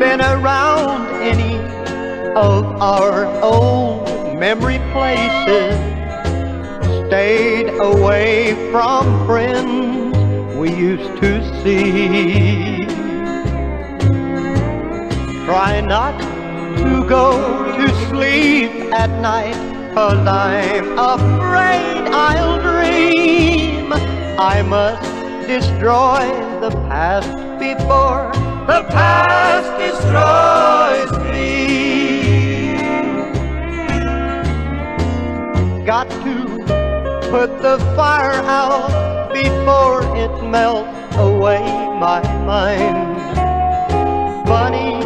been around any of our old memory places, stayed away from friends we used to see. Try not to go to sleep at night, cause I'm afraid I'll dream. I must destroy the past before the past destroys me. Got to put the fire out before it melts away my mind. Funny,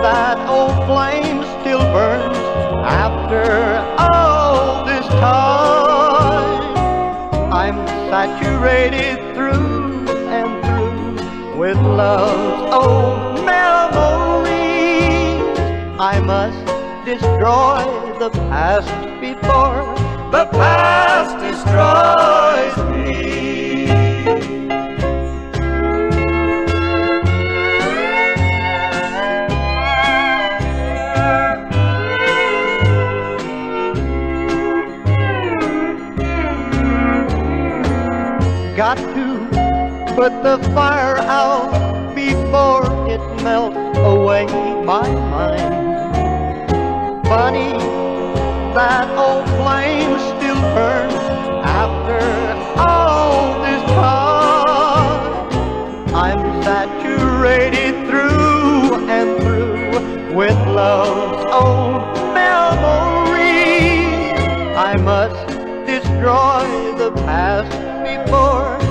that old flame still burns after all this time. I'm saturated love's old memories. I must destroy the past before the past destroys me. Got to put the fire out before it melts away my mind. Funny, that old flame still burns after all this time. I'm saturated through and through with love's old memories. I must destroy the past before